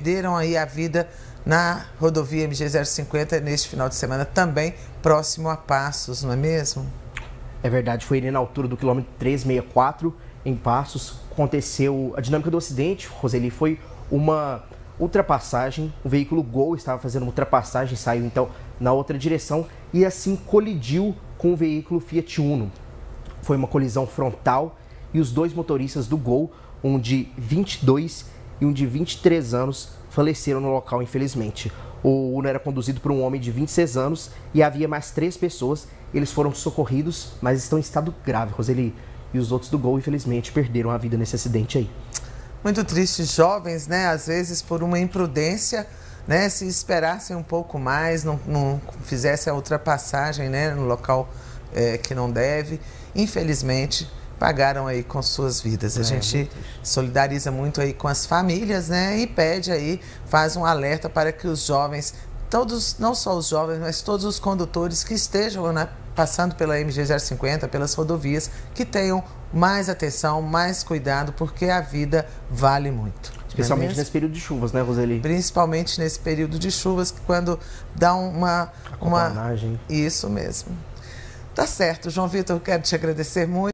perderam aí a vida na rodovia MG 050 neste final de semana, também próximo a Passos, não é mesmo? É verdade, foi ali na altura do quilômetro 364, em Passos, aconteceu a dinâmica do acidente, Roseli, foi uma ultrapassagem, o veículo Gol estava fazendo uma ultrapassagem, saiu então na outra direção e assim colidiu com o veículo Fiat Uno. Foi uma colisão frontal e os dois motoristas do Gol, um de 22 e um de 23 anos, faleceram no local, infelizmente. O Uno era conduzido por um homem de 26 anos e havia mais três pessoas. Eles foram socorridos, mas estão em estado grave, Roseli. E os outros do Gol, infelizmente, perderam a vida nesse acidente aí. Muito triste, jovens, né? Às vezes por uma imprudência, né? Se esperassem um pouco mais, não, não fizessem a ultrapassagem, né? No local é, que não deve, infelizmente pagaram aí com suas vidas. A é, gente solidariza muito aí com as famílias, né? E pede aí, faz um alerta para que os jovens, todos, não só os jovens, mas todos os condutores que estejam né, passando pela MG 050, pelas rodovias, que tenham mais atenção, mais cuidado, porque a vida vale muito. Especialmente é nesse período de chuvas, né, Roseli? Principalmente nesse período de chuvas, quando dá uma. uma... Isso mesmo. Tá certo, João Vitor, quero te agradecer muito.